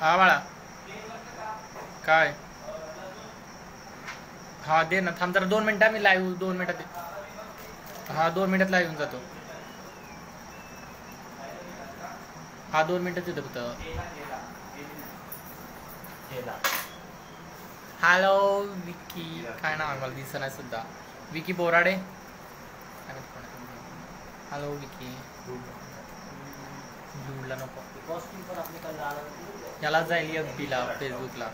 हा बाळा. काय? हा दे ना. थांब जरा दोन मिनिटं मी लाईव्ह दोन मिनिटात ये. हा दोन मिनिटात लाईव्ह येऊन जातो. हा दोन मिनिटात येतो फक्त. हॅलो विकी काय नाव आहे? मला दिसत नाही सुद्धा. विकी बोराडे हॅलो विकी जुडला नको. याला जाईल एफ बीला फेसबुकला.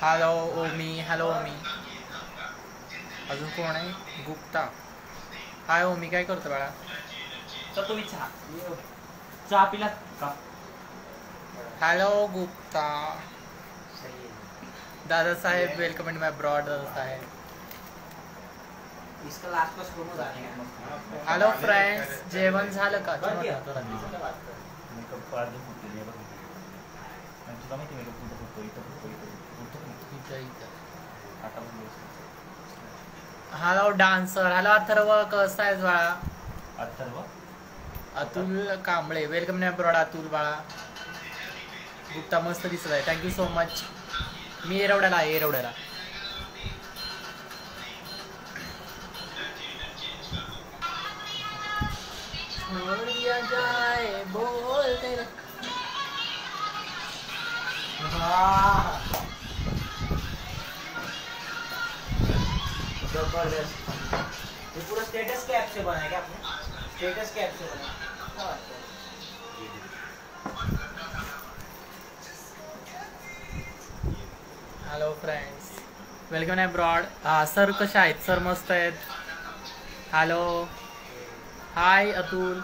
हॅलो ओमी हॅलो ओमी अजून कोण आहे? गुप्ता. हाय ओमी काय करतो बाळा? तर तुम्ही चहा. चहा पिला का? Hello Gupta. Dadasaheb welcome in my broad Dadasaheb hello friends जेवण झालं का? Hello dancer hello Atharva. कसा आहेस बाळा? अथर्व? अतुल कांबळे. वेलकम नाही ब्रॉड अतुल बाळा. गुप्ता मस्त दिसत आहे. थँक्यू सो मच मी एरवड्याला आहे एरवड्याला. छोड़ दिया जाए बोल तेरा। ज़बरदस्त। ये पूरा स्टेटस के ऐप से बना है क्या आपने? स्टेटस के ऐप से बना? हॅलो फ्रेंड्स वेलकम आहे ब्रॉड सर कसे आहेत? सर मस्त आहेत. Hello hi Atul.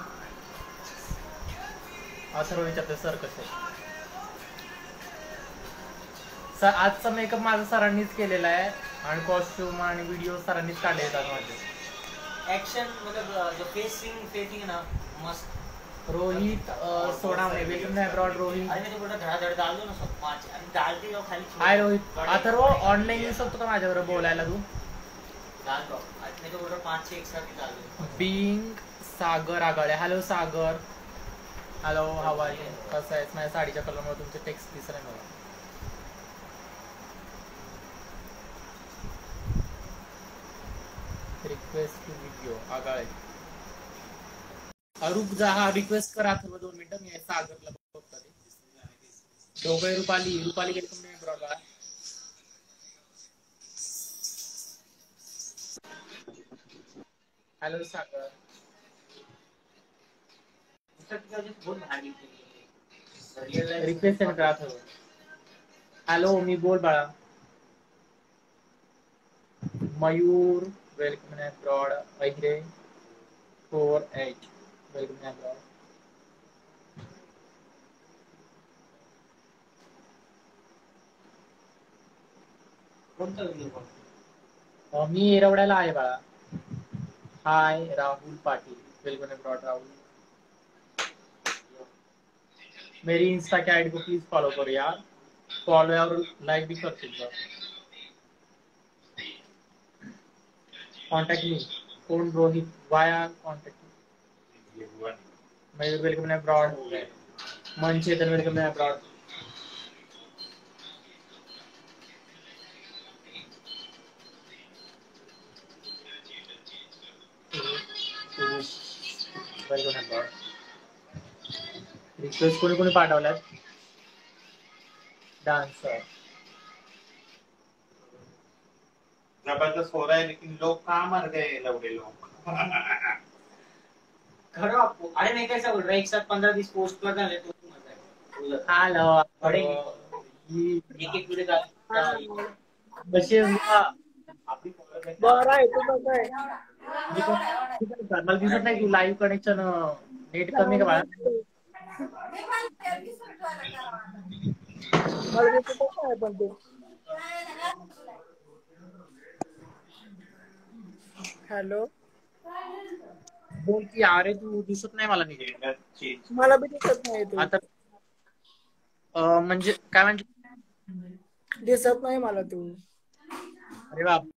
अथर्व विचारते सर कसे? सर आजचा मेकअप माझा सरांनीच केलेला आहे आणि कॉस्ट्युम आणि व्हिडिओ सरांनीच काढले येतात माझे. एक्शन मतलब जो फेसिंग फेसिंग ना मस्त. रोहित अं, सोनावणे वेलकम आहे ब्रॉड रोहित. अरे मैं तो धड़ाधड़ डालतो ना सब पाँच. अरे डालती जाओ खाली हाय रोहित. अथर्व ऑनलाईन येऊ शकतो का माझ्याबरोबर बोलायला तू. डाल दो. आज मैं रहा पाँच छह एक साथ डाल दो. बिंग सागर आगाळे. हॅलो सागर. हॅलो हवा कसं आहे माझ्या साडीच्या कलरमुळे तुमचे टेक्स्ट दिसले मला. Request to video Agale. Arup जा हा रिक्वेस्ट करा अथर्व दोन मिनिटं. मी सागरला बघतो ते दोघे रुपाली रुपाली गेली तुम्ही ब्रॉडला हॅलो सागर. रिक्वेस्ट सेंड करा अथर्व हॅलो मी बोल बाळा. मयूर वेलकम आहे broad Ahire four eight welcome आहे ब्रॉड कोणता व्हिडिओ कॉल अं, मी एरवड्याला आहे बाळा. हाय राहुल पाटील वेलकम आहे ब्रॉड राहुल मेरी इंस्टा की आईडी को प्लीज़ फॉलो करो यार। फॉलो और लाइक भी कर सकते हो। कॉन्टैक्ट मी कौन Rohit via contact Mayur welcome है। ब्रॉड मन चेतन वेलकम है। ब्रॉड वेलकम है। ब्रॉड रिक्वेस्ट कोणी कोणी पाठवल्यात? डान्सर ज़बरदस्त हो रहा है लेकिन लोग कहाँ मर गए लवड़े लोग करो आपको अरे मैं कैसा बोल रहा एक साथ पंद्रह बीस पोस्ट कर डाले तो मज़ा हॅलो पडेगी. एक एक पोरं काय- बरं आहे तू कसं आहे. मी पण- मला दिसत नाही तू लाईव्ह कनेक्शन नेट कमी का हॅलो बोल की अरे तू दिसत नाही मला नीट मला बी दिसत नाही तू. आता अं, म्हणजे काय म्हणजे दिसत नाही मला तू. अरे बाप.